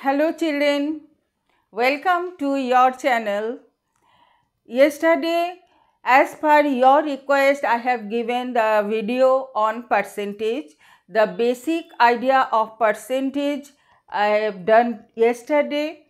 Hello children, welcome to your channel. Yesterday as per your request I have given the video on percentage. The basic idea of percentage I have done yesterday.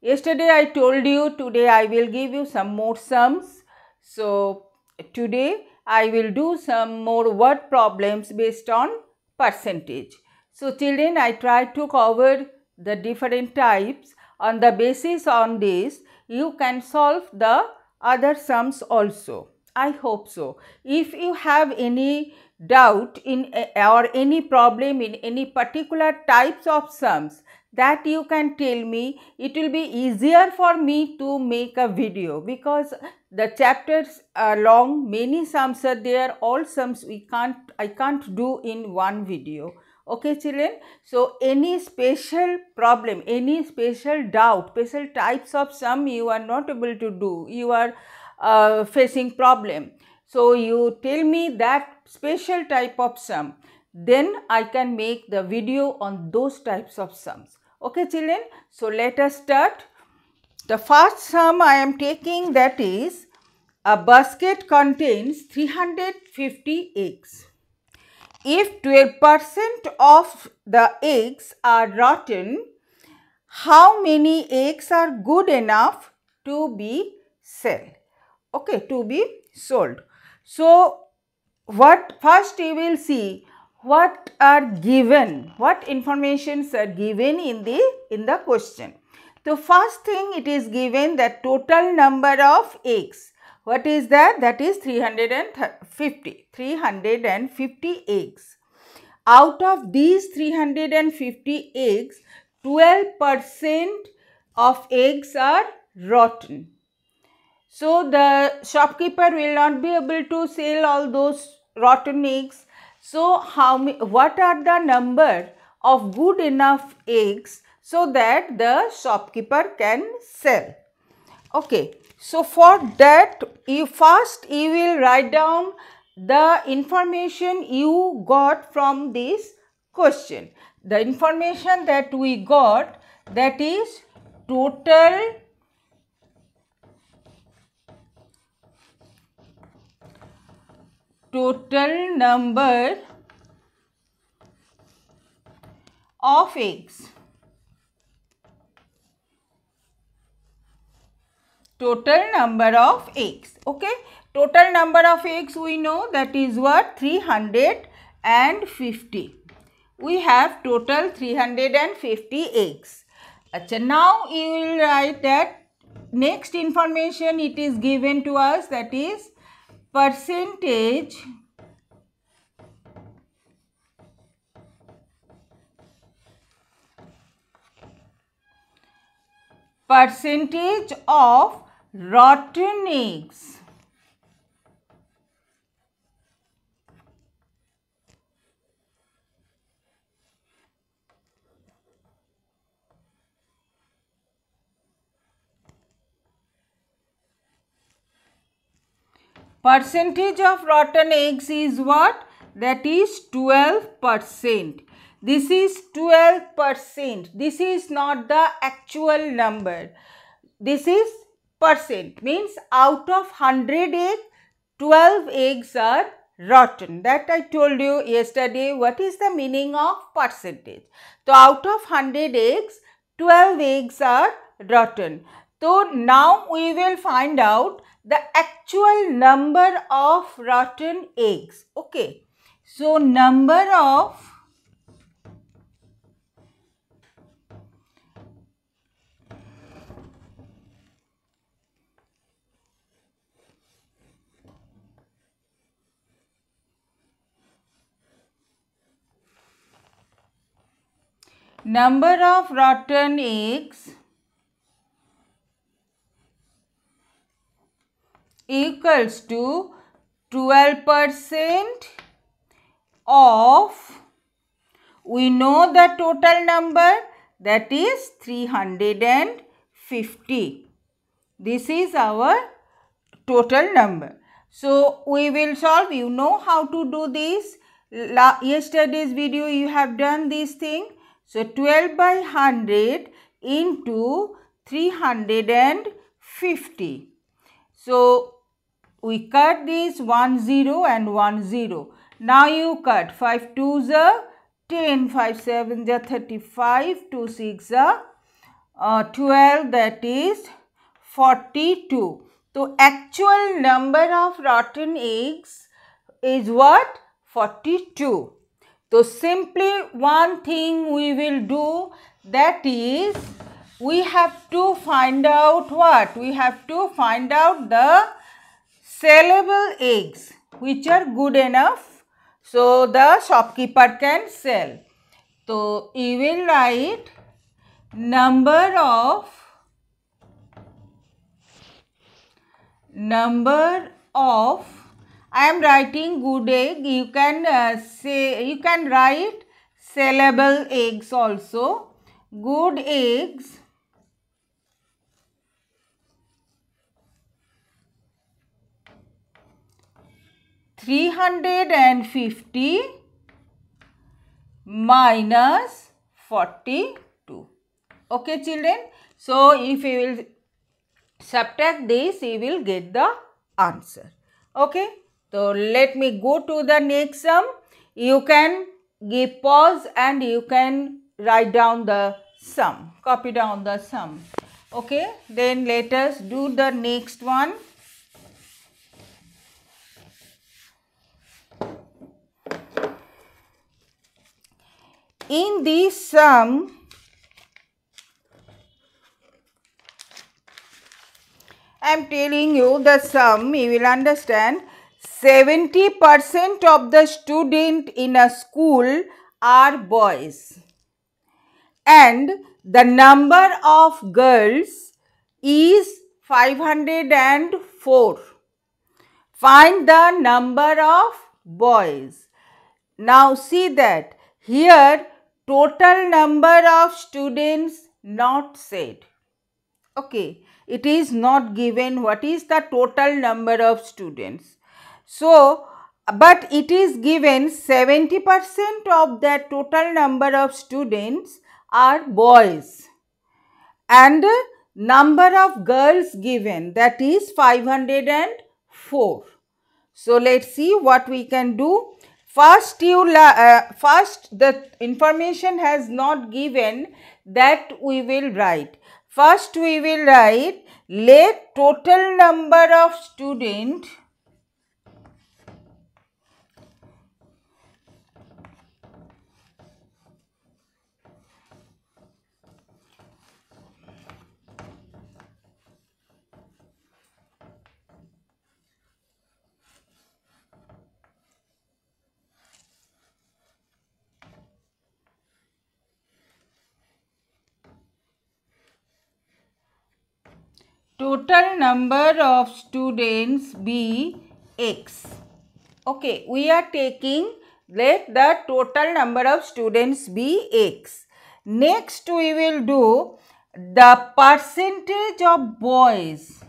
Yesterday I told you today I will give you some more sums. So today I will do some more word problems based on percentage. So children I try to cover the different types on the basis on this you can solve the other sums also. I hope so. If you have any doubt in or any problem in any particular types of sums that you can tell me it will be easier for me to make a video because the chapters are long many sums are there all sums we can't i can't do in one video okay children? So any special problem any special doubt special types of sum you are not able to do you are uh, facing problem. So you tell me that special type of sum then i can make the video on those types of sums. Okay children? So let us start. The first sum i am taking that is a basket contains 350 eggs if 12% of the eggs are rotten, how many eggs are good enough to be sold? Okay, to be sold. So, what first you will see what are given, what informations are given in the in the question. The first thing it is given the total number of eggs what is that? That is 350. 350 eggs. Out of these 350 eggs, 12% of eggs are rotten. So, the shopkeeper will not be able to sell all those rotten eggs. So, how what are the number of good enough eggs so that the shopkeeper can sell? Okay. So, for that you first you will write down the information you got from this question. The information that we got that is total total number of eggs. Total number of eggs okay? Total number of eggs we know that is what 350 we have total 350 eggs. Achha, now you will write that next information it is given to us that is percentage percentage of rotten eggs. Percentage of rotten eggs is what? That is 12 percent. This is 12 percent. This is not the actual number. This is percent means out of 100 eggs, 12 eggs are rotten. That I told you yesterday what is the meaning of percentage. So, out of 100 eggs, 12 eggs are rotten. So, now we will find out the actual number of rotten eggs. Okay. So, number of number of rotten eggs. Equals to 12 percent of we know the total number that is 350 this is our total number. So we will solve you know how to do this. La yesterday's video you have done this thing So 12 by 100 into 350. So we cut this 1 0 and 1 0. Now you cut 5 2 are 10, 5 7 are 35, 2 6 are uh, 12 that is 42. So actual number of rotten eggs is what? 42. So simply one thing we will do that is we have to find out what? We have to find out the sellable eggs which are good enough so the shopkeeper can sell. So you will write number of number of I am writing good egg you can uh, say you can write sellable eggs also good eggs 350 minus 42. Okay children. So, if you will subtract this, you will get the answer. Okay. So, let me go to the next sum. You can give pause and you can write down the sum. Copy down the sum. Okay. Then let us do the next one. in this sum I am telling you the sum you will understand 70 percent of the student in a school are boys and the number of girls is 504. Find the number of boys. Now see that here total number of students not said. Okay, it is not given what is the total number of students. So, but it is given 70 percent of the total number of students are boys and number of girls given that is 504. So, let us see what we can do. First, you uh, first the information has not given that we will write. First, we will write let total number of student total number of students be x. Okay, we are taking let the total number of students be x. Next we will do the percentage of boys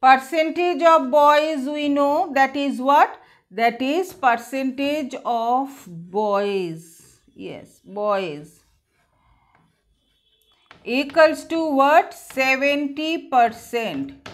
Percentage of boys we know that is what? That is percentage of boys. Yes, boys. Equals to what? 70 percent.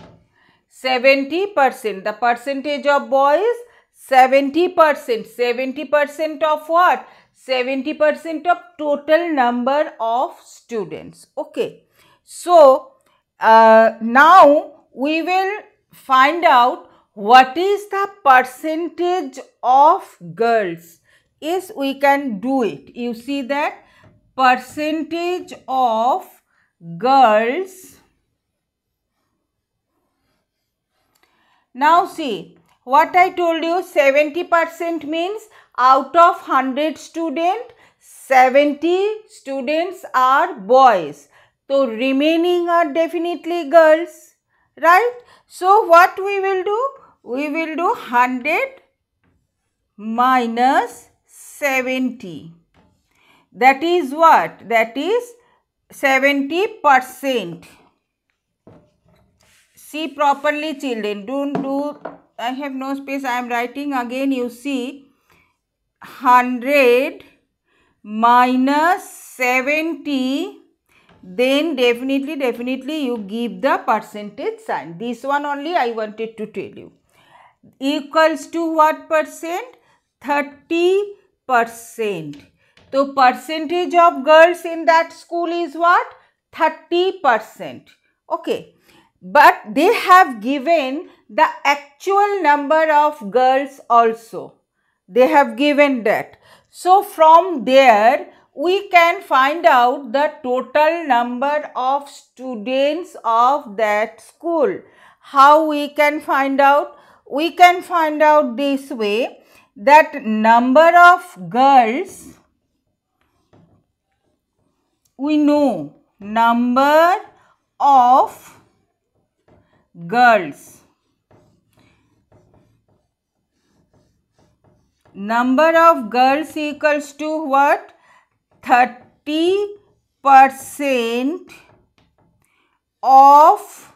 70 percent. The percentage of boys 70 percent. 70 percent of what? 70 percent of total number of students. Okay. So, uh, now we will find out what is the percentage of girls. Yes, we can do it. You see that percentage of girls. Now see, what I told you 70% means out of 100 students, 70 students are boys. So remaining are definitely girls right. So, what we will do? We will do 100 minus 70. That is what? That is 70 percent. see properly children don't do i have no space i am writing again you see 100 minus 70 then definitely definitely you give the percentage sign. This one only i wanted to tell you. Equals to what percent? 30 percent. So percentage of girls in that school is what? 30 percent. Okay. But they have given the actual number of girls also. They have given that. So from there we can find out the total number of students of that school. How we can find out? We can find out this way that number of girls we know number of girls number of girls equals to what 30 percent of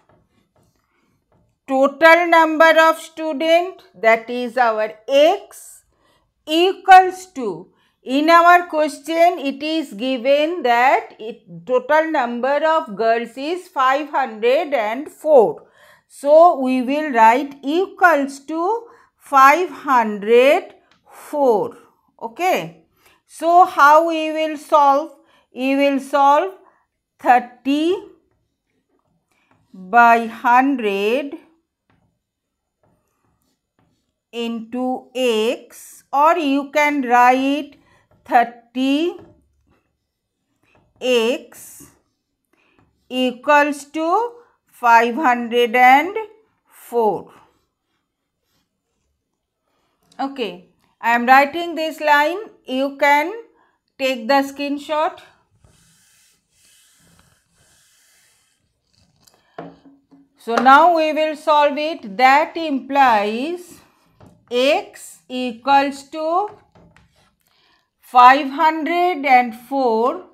total number of student that is our x equals to. In our question it is given that it, total number of girls is 504 so we will write equals to 504 okay so, how we will solve? We will solve 30 by 100 into x or you can write 30 x equals to 504. Okay. I am writing this line. You can take the screenshot. So now we will solve it. That implies x equals to 504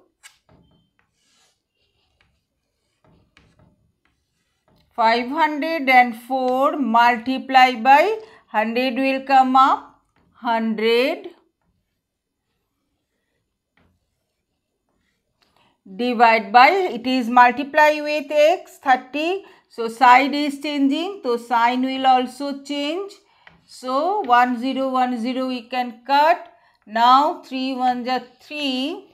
504 multiply by 100 will come up 100 divide by it is multiply with x 30 so side is changing so sign will also change. So 1010 we can cut. Now 3 1 are 3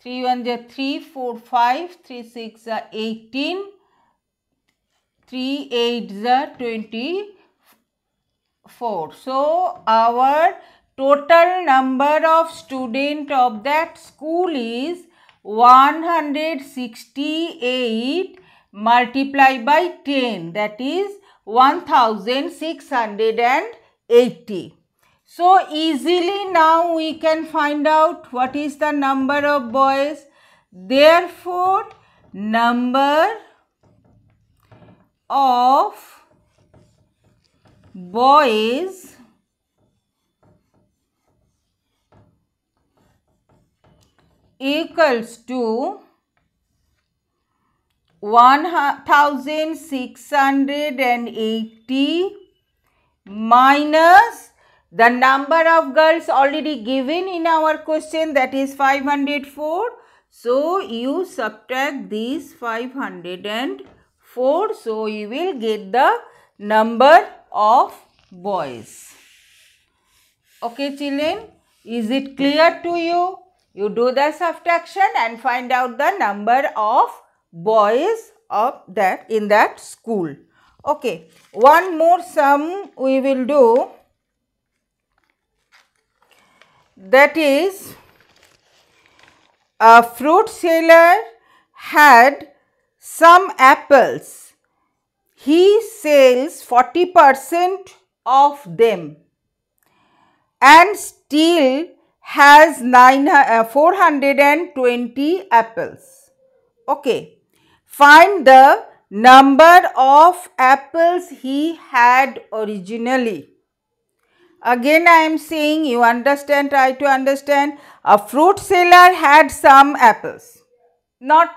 3 1 are 3 4 5 3 6 are 18 3 8 are 20 4. So, our total number of student of that school is 168 multiplied by 10 that is 1680. So, easily now we can find out what is the number of boys. Therefore, number of boys equals to 1680 minus the number of girls already given in our question that is 504. So, you subtract these 504. So, you will get the number of boys. Okay children, is it clear to you? You do the subtraction and find out the number of boys of that in that school. Okay, one more sum we will do that is a fruit seller had some apples he sells 40% of them and still has nine, uh, 420 apples. Okay. Find the number of apples he had originally. Again I am saying you understand, try to understand. A fruit seller had some apples. Not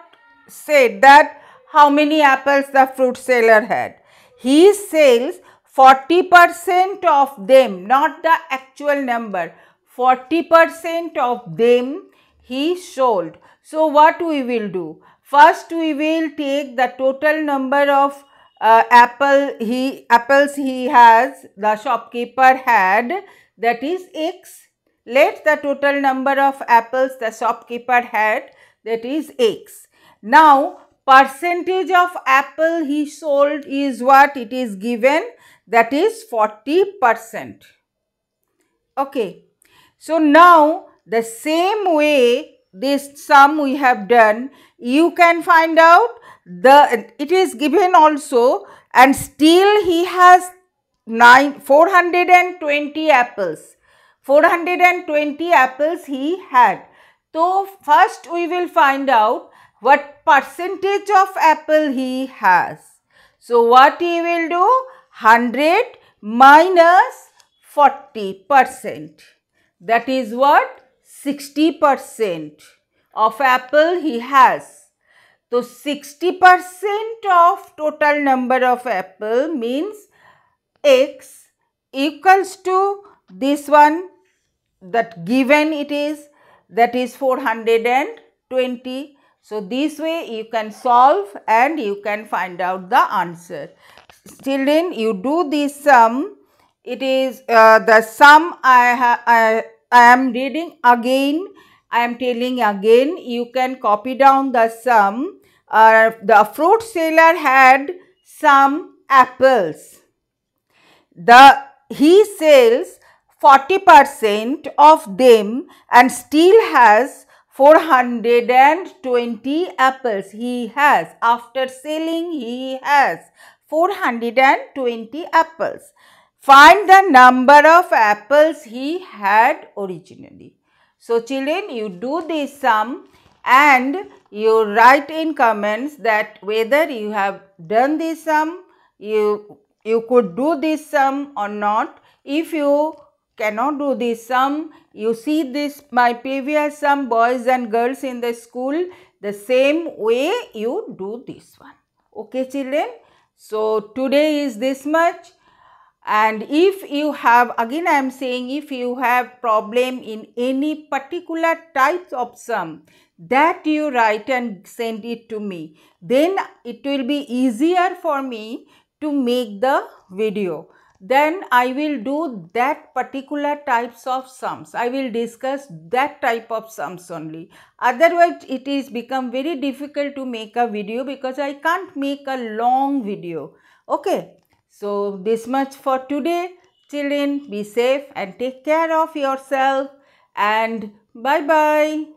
said that how many apples the fruit seller had. He sells 40% of them, not the actual number. 40% of them he sold. So, what we will do? First, we will take the total number of uh, apple he apples he has the shopkeeper had that is x let the total number of apples the shopkeeper had that is x now percentage of apple he sold is what it is given that is 40 percent. Okay. So now the same way this sum we have done you can find out the it is given also and still he has nine 420 apples. 420 apples he had. So first we will find out what percentage of apple he has? So what he will do? 100 minus 40 percent. That is what? 60 percent of apple he has. So 60% of total number of apple means x equals to this one that given it is that is 420. So this way you can solve and you can find out the answer. Children you do this sum it is uh, the sum I, I, I am reading again I am telling again you can copy down the sum. Uh, the fruit seller had some apples. The he sells 40% of them and still has 420 apples he has. After selling he has 420 apples. Find the number of apples he had originally. So children, you do this sum and you write in comments that whether you have done this sum, you, you could do this sum or not. If you cannot do this sum, you see this my previous sum boys and girls in the school, the same way you do this one. Okay children. So today is this much and if you have again I am saying if you have problem in any particular types of sum that you write and send it to me then it will be easier for me to make the video then I will do that particular types of sums. I will discuss that type of sums only. Otherwise, it is become very difficult to make a video because I can't make a long video. Okay. So, this much for today. Children, be safe and take care of yourself and bye-bye.